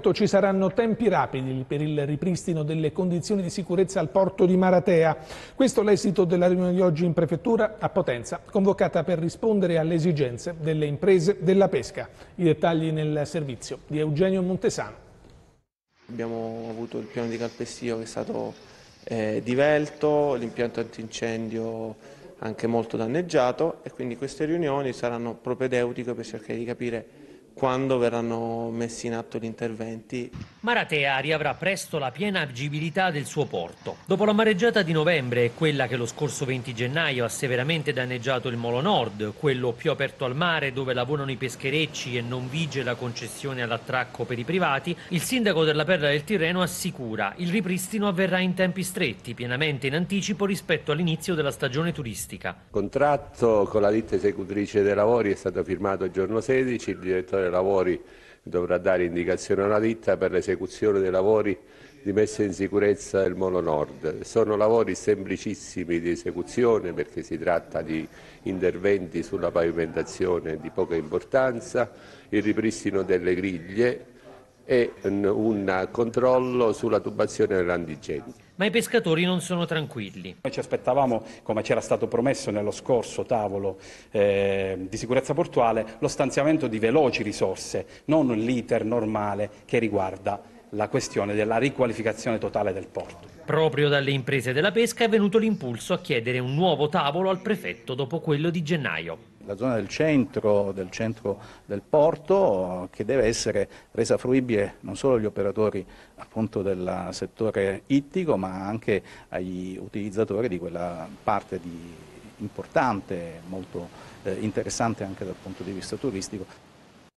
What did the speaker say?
Ci saranno tempi rapidi per il ripristino delle condizioni di sicurezza al porto di Maratea. Questo è l'esito della riunione di oggi in prefettura a Potenza, convocata per rispondere alle esigenze delle imprese della pesca. I dettagli nel servizio di Eugenio Montesano. Abbiamo avuto il piano di calpestio che è stato eh, divelto, l'impianto antincendio anche molto danneggiato e quindi queste riunioni saranno propedeutiche per cercare di capire quando verranno messi in atto gli interventi. Maratea riavrà presto la piena agibilità del suo porto. Dopo la mareggiata di novembre e quella che lo scorso 20 gennaio ha severamente danneggiato il Molo Nord, quello più aperto al mare dove lavorano i pescherecci e non vige la concessione all'attracco per i privati, il sindaco della Perla del Tirreno assicura il ripristino avverrà in tempi stretti, pienamente in anticipo rispetto all'inizio della stagione turistica. Il contratto con la ditta esecutrice dei lavori è stato firmato il giorno 16, il direttore dei lavori dovrà dare indicazione alla ditta per l'esecuzione dei lavori di messa in sicurezza del Molo Nord. Sono lavori semplicissimi di esecuzione perché si tratta di interventi sulla pavimentazione di poca importanza, il ripristino delle griglie e un controllo sulla tubazione dell'andigenti. Ma i pescatori non sono tranquilli. Noi ci aspettavamo, come c'era stato promesso nello scorso tavolo eh, di sicurezza portuale, lo stanziamento di veloci risorse, non l'iter normale che riguarda la questione della riqualificazione totale del porto. Proprio dalle imprese della pesca è venuto l'impulso a chiedere un nuovo tavolo al prefetto dopo quello di gennaio la zona del centro, del centro del porto che deve essere resa fruibile non solo agli operatori appunto, del settore ittico ma anche agli utilizzatori di quella parte di, importante, molto eh, interessante anche dal punto di vista turistico